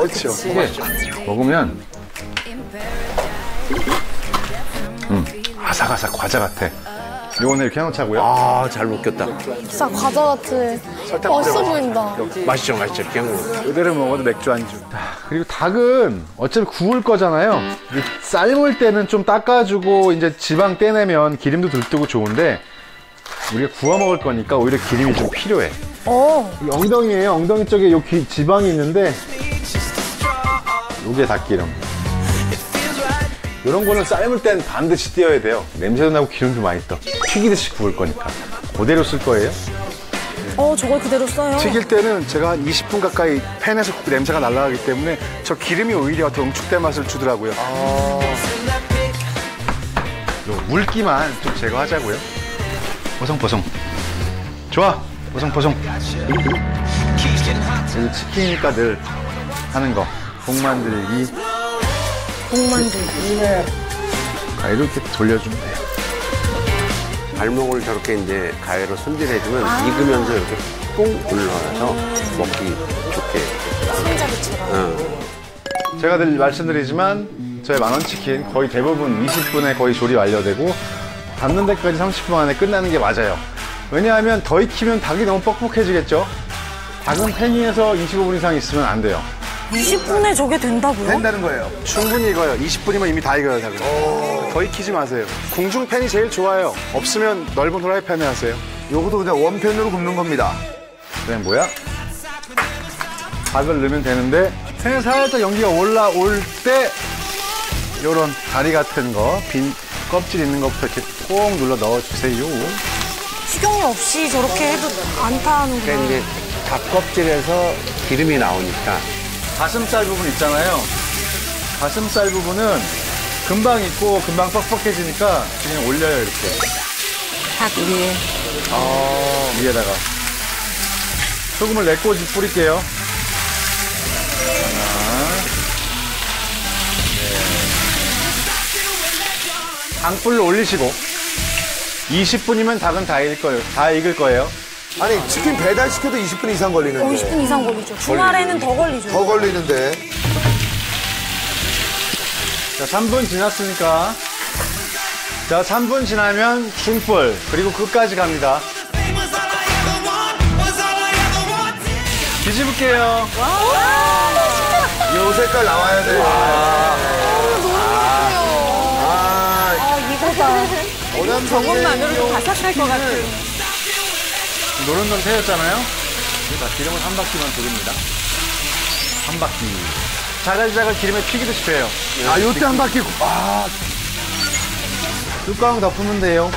그렇죠. 이게 먹으면 음 아삭아삭 과자 같아. 요거는 이렇게 해놓자고요. 아, 잘 먹겠다. 진짜 과자 같은. 맛있어 보인다. 맛있죠, 맛있죠. 이렇게 한 거. 이대로 먹어도 맥주 안주. 그리고 닭은 어차피 구울 거잖아요. 이 삶을 때는 좀 닦아주고 이제 지방 떼내면 기름도 들뜨고 좋은데 우리가 구워 먹을 거니까 오히려 기름이 좀 필요해. 어. 이 엉덩이에요. 엉덩이 쪽에 요 기- 지방이 있는데 요게 닭기름. 이런 거는 삶을 땐 반드시 띄어야 돼요. 냄새도 나고 기름도 많이 떠. 튀기듯이 구울 거니까. 그대로 쓸 거예요. 어, 저걸 그대로 써요. 튀길 때는 제가 한 20분 가까이 팬에서 냄새가 날아가기 때문에 저 기름이 오히려 더 응축된 맛을 주더라고요. 요 물기만 좀 제거하자고요. 보송보송. 좋아. 보송보송. 여기 치킨이니까 늘 하는 거. 복 만들기. 국만들기. 아, 이렇게 돌려주면 돼요. 발목을 저렇게 이제 가위로 손질해주면 익으면서 이렇게 뽕 올라와서 먹기 좋게. 손잡이처럼. 응. 제가 늘 말씀드리지만 저의 만원 치킨 거의 대부분 20분에 거의 조리 완료되고 담는 데까지 30분 안에 끝나는 게 맞아요. 왜냐하면 더 익히면 닭이 너무 뻑뻑해지겠죠? 닭은 팽이에서 25분 이상 있으면 안 돼요. 20분에 저게 된다고요? 된다는 거예요. 충분히 익어요. 20분이면 이미 다 익어요, 닭은. 더 익히지 마세요. 궁중팬이 제일 좋아요. 없으면 넓은 후라이팬에 하세요. 요것도 그냥 원팬으로 굽는 겁니다. 그다음에 뭐야? 닭을 넣으면 되는데 생에 살짝 연기가 올라올 때 요런 다리 같은 거, 빈 껍질 있는 것부터 이렇게 꼭 눌러 넣어주세요. 식용유 없이 저렇게 해도 안 타는 그러니까 거. 이제 닭 껍질에서 기름이 나오니까 가슴살 부분 있잖아요. 가슴살 부분은 금방 익고 금방 뻑뻑해지니까 그냥 올려요 이렇게 닭 위에. 어, 위에다가 소금을 네 꼬집 뿌릴게요. 하나, 네. 강불로 올리시고 20분이면 닭은 다 익을 거예요. 다 익을 거예요. 아니, 치킨 배달 시켜도 20분 이상 걸리는데. 50분 이상 걸리죠. 주말에는 더 걸리죠. 더 걸리는데. 자, 3분 지났으니까. 자, 3분 지나면 중불. 그리고 끝까지 갑니다. 뒤집을게요. 요 색깔 나와야 돼. 아, 아, 이거다. 오남 저것만으로도 바삭할 것 같은. 노른노릇 해졌잖아요. 자, 기름을 한 바퀴만 돌립니다. 한 바퀴. 자글자글 기름에 튀기듯이 돼요. 아, 요때 한 바퀴. 아, 뚜껑 덮으면 돼요.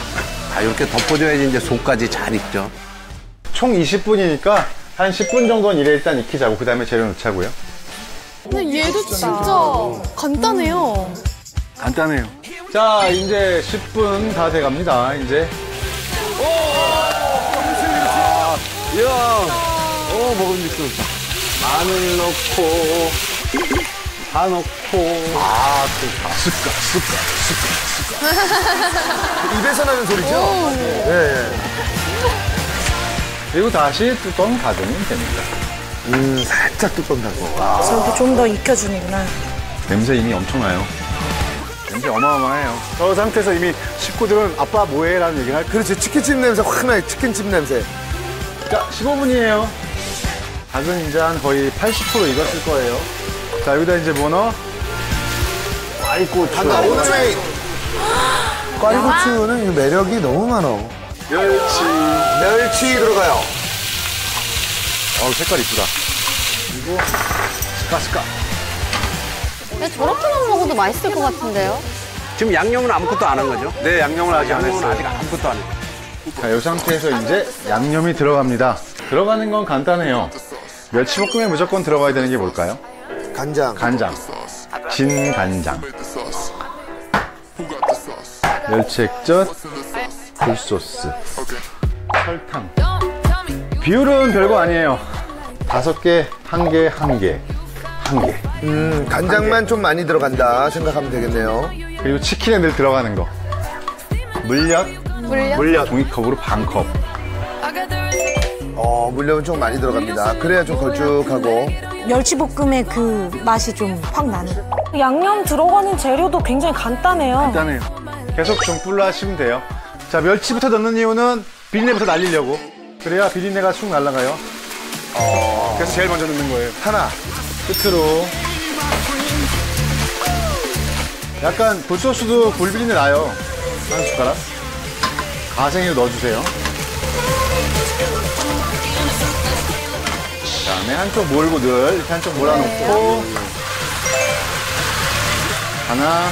아, 이렇게 덮어줘야지 이제 속까지 잘 익죠. 총 20분이니까 한 10분 정도는 이래 일단 익히자고 그 다음에 재료 넣자고요. 근데 얘도 진짜 간단해요. 간단해요. 자, 이제 10분 다 돼갑니다. 이제 이 오, 먹음직스. 마늘 넣고, 다 넣고. 아, 입에서 나는 소리죠? 예, 예. 그리고 다시 뚜껑 닫으면 됩니다. 음, 살짝 뚜껑 닫고. 저렇게 좀 더 익혀주는구나. 냄새 이미 엄청나요. 냄새 어마어마해요. 저 상태에서 이미 식구들은 아빠 뭐해? 라는 얘기를 할 그렇지, 치킨집 냄새 확 나요. 치킨집 냄새. 자, 15분이에요. 닭은 이제 한 거의 80% 익었을 거예요. 자, 여기다 이제 뭐 넣어? 나오네. 꽈리고추는 매력이 너무 많아. 멸치. 멸치 들어가요. 어우, 색깔 이쁘다. 그리고 스카스카. 저렇게만 먹어도 맛있을 것 같은데요? 지금 양념은 아무것도 안 한 거죠? 네, 양념을 아직 안 했어요. 아직 아무것도 안 했어요. 자, 이 상태에서 이제 양념이 들어갑니다. 들어가는 건 간단해요. 멸치볶음에 무조건 들어가야 되는 게 뭘까요? 간장. 간장. 진간장. 멸치 액젓, 굴소스, 설탕. 비율은 별거 아니에요. 다섯 개, 한 개, 한 개, 한 개. 음, 간장만 좀 많이 들어간다 생각하면 되겠네요. 그리고 치킨에 늘 들어가는 거. 물엿, 물려? 물엿 종이컵으로 반 컵. 어, 물엿은 좀 많이 들어갑니다. 그래야 좀 걸쭉하고. 멸치볶음의 그 맛이 좀 확 나는. 양념 들어가는 재료도 굉장히 간단해요. 간단해요. 계속 중불로 하시면 돼요. 자, 멸치부터 넣는 이유는 비린내부터 날리려고. 그래야 비린내가 쑥 날아가요. 그래서 제일 먼저 넣는 거예요. 하나. 끝으로. 약간 굴소스도 굴비린내 나요. 한 숟가락. 가생이로 넣어주세요. 다음에 한쪽 몰고 늘 이렇게 한쪽 몰아놓고 하나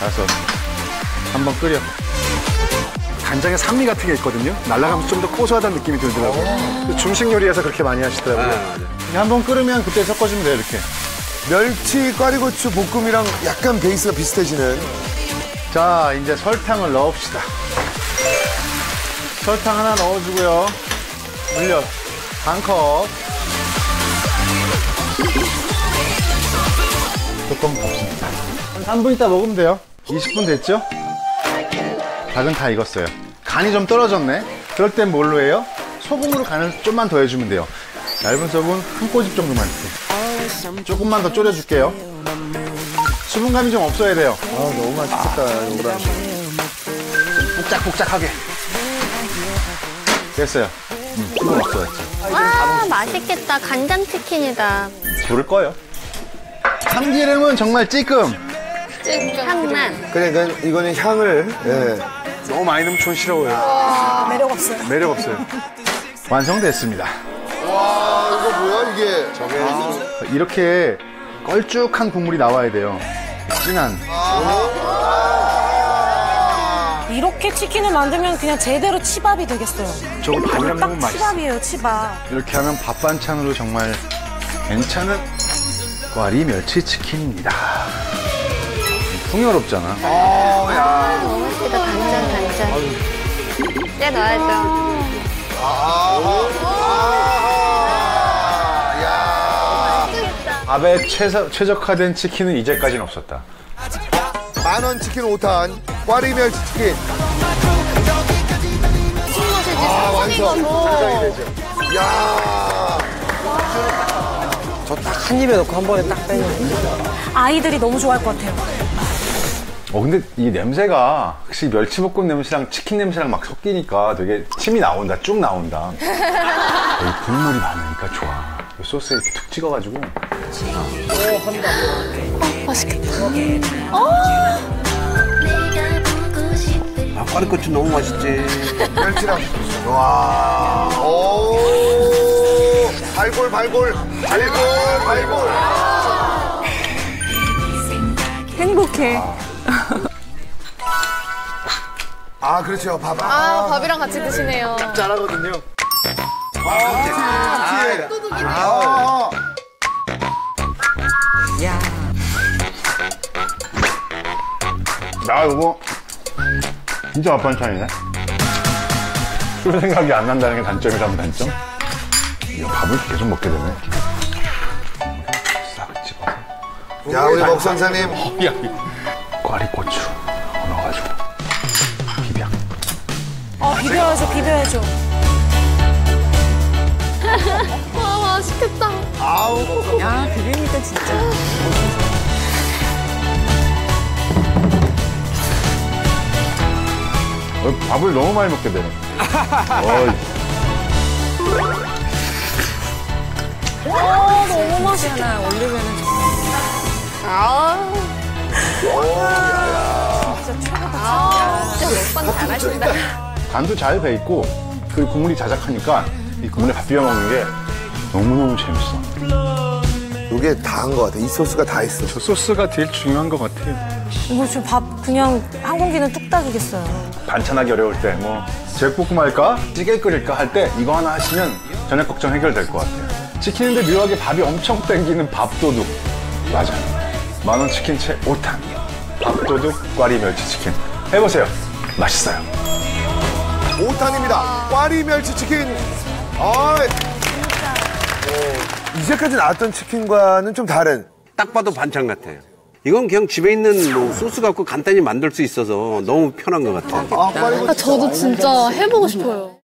다섯 한번 끓여 간장에 산미 같은 게 있거든요. 날라가면서 좀 더 고소하다는 느낌이 들더라고요. 중식 요리에서 그렇게 많이 하시더라고요. 이렇게 한번 끓으면 그때 섞어주면 돼요 이렇게 멸치 꽈리고추 볶음이랑 약간 베이스가 비슷해지는. 자, 이제 설탕을 넣읍시다. 설탕 하나 넣어주고요. 물엿 반 컵. 조금 덥습니다. 한 3분 있다 먹으면 돼요. 20분 됐죠? 닭은 다 익었어요. 간이 좀 떨어졌네. 그럴 땐 뭘로 해요? 소금으로 간을 좀만 더 해주면 돼요. 얇은 소금 한 꼬집 정도만 이렇게. 조금만 더 졸여줄게요. 수분감이 좀 없어야 돼요. 아, 너무 맛있겠다, 요거랑. 복작복작하게. 됐어요. 음, 수분 없어졌죠. 와, 맛있겠다. 간장 치킨이다. 불을 꺼요. 참기름은 정말 찌끔. 향만. 그래, 그러니까 이거는 향을, 예. 너무 많이 넣으면 촌스러워요. 매력 없어요. 매력 없어요. 완성됐습니다. 와, 이거 뭐야, 이게? 이렇게 걸쭉한 국물이 나와야 돼요. 진한. 이렇게 치킨을 만들면 그냥 제대로 치밥이 되겠어요. 저거 밥이랑 딱 먹으면 맛있어. 치밥이에요, 치밥. 이렇게 하면 밥 반찬으로 정말 괜찮은 꽈리 멸치 치킨입니다. 풍요롭잖아. 너무 맛있겠다. 간장, 간장. 깨 넣어야죠. 밥에 최저, 최적화된 치킨은 이제까지는 없었다. 만원 치킨 5탄, 꽈리 멸치 치킨. 아, 완성. 야저 딱 한 입에 넣고 한 번에 딱 빼는 아이들이 너무 좋아할 것 같아요. 어, 근데 이 냄새가 확실히 멸치볶음 냄새랑 치킨 냄새랑 막 섞이니까 되게 침이 나온다, 쭉 나온다. 여기 국물이 많으니까 좋아. 이 소스에 이렇게 툭 찍어가지고. 아, 꽈리고추 너무 맛있지. 멸치랑. 와, 오. 발골, 발골. 발골, 발골. 행복해. 아, 그렇죠. 밥. 아, 아, 밥이랑 같이 드시네요. 짠하거든요. 아. 야, 이거 진짜 맛반찬이네. 술 생각이 안 난다는 게 단점이라면 단점? 이거 밥을 계속 먹게 되네. 싹 집어서. 야, 우리 목 선생님. 야, 꽈리고추 넣어가지고 비벼. 어, 비벼야죠, 비벼야죠. 맛있겠다. 야, 비비니까 진짜. 어, 밥을 너무 많이 먹게 되네. 어이. 어, 너무 맛있다. 올리면은 아. 아, 진짜 먹방 잘하신다. 간도 잘 배 있고 그리고 국물이 자작하니까 이 국물에 밥 비벼 먹는 게 너무너무 재밌어. 이게 다 한 것 같아. 이 소스가 다 있어. 저 소스가 제일 중요한 것 같아요. 이거 지금 밥 그냥 한 공기는 뚝딱이겠어요. 반찬하기 어려울 때 뭐 제육볶음 할까? 찌개 끓일까 할 때 이거 하나 하시면 저녁 걱정 해결될 것 같아요. 치킨인데 묘하게 밥이 엄청 땡기는 밥도둑. 맞아. 만원 치킨 채 5탄. 밥도둑 꽈리 멸치 치킨. 해보세요. 맛있어요. 5탄입니다. 꽈리 멸치 치킨. 아, 오, 이제까지 나왔던 치킨과는 좀 다른. 딱 봐도 반찬 같아요. 이건 그냥 집에 있는 뭐 소스 갖고 간단히 만들 수 있어서 너무 편한 것 같아요. 아, 아, 저도 진짜 해보고 싶어요.